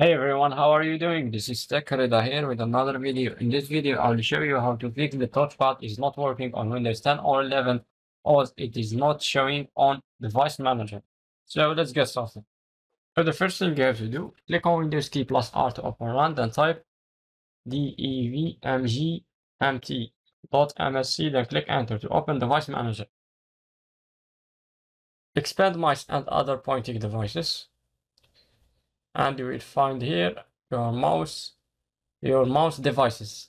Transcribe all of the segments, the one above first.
Hey everyone, how are you doing? This is TechReda here with another video. In this video, I'll show you how to fix the touchpad is not working on Windows 10 or 11 or it is not showing on Device Manager. So let's get started. So the first thing you have to do, click on Windows key plus R to open run, then type devmgmt.msc, then click enter to open Device Manager. Expand mice and other pointing devices and you will find here your mouse your mouse devices.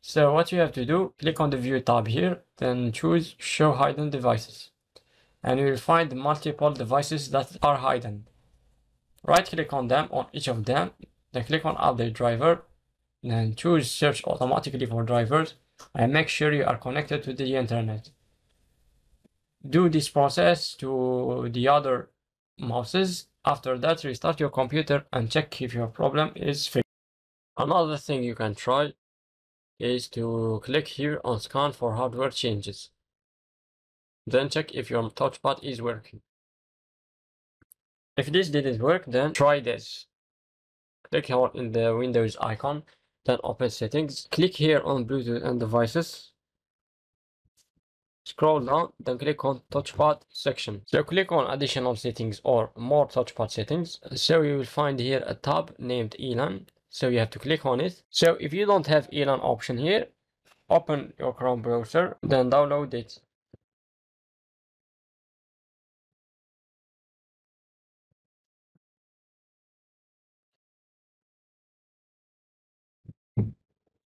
So what you have to do click on the view tab here then choose show hidden devices. And you will find multiple devices that are hidden. Right click on them on each of them then click on update driver then choose search automatically for drivers and make sure you are connected to the internet. Do this process to the other mouses after that, restart your computer and check if your problem is fixed. Another thing you can try is to click here on scan for hardware changes. Then check if your touchpad is working. If this didn't work, then try this. Click here in the Windows icon, then open settings. Click here on Bluetooth and devices. Scroll down, then click on touchpad section. So click on additional settings or more touchpad settings. So you will find here a tab named Elan. So you have to click on it. So if you don't have Elan option here, open your Chrome browser, then download it.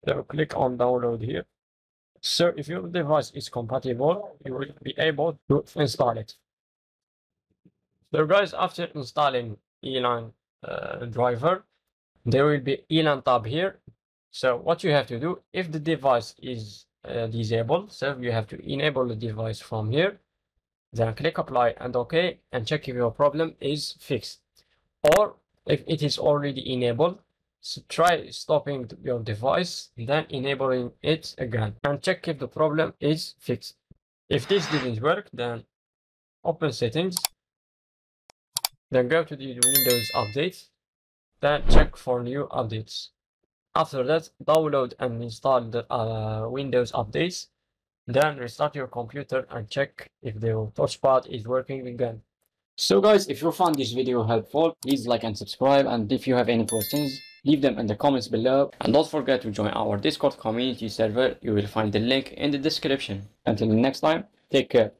So click on download here. So if your device is compatible, you will be able to install it. So guys, after installing Elan uh, driver, there will be Elan tab here. So what you have to do, if the device is uh, disabled, so you have to enable the device from here, then click apply and OK and check if your problem is fixed. Or if it is already enabled, so try stopping your device, then enabling it again and check if the problem is fixed. If this didn't work, then open settings, then go to the Windows updates, then check for new updates. After that, download and install the uh, Windows updates, then restart your computer and check if the touchpad is working again. So guys, if you found this video helpful, please like and subscribe and if you have any questions, leave them in the comments below. And don't forget to join our discord community server. You will find the link in the description. Until next time take care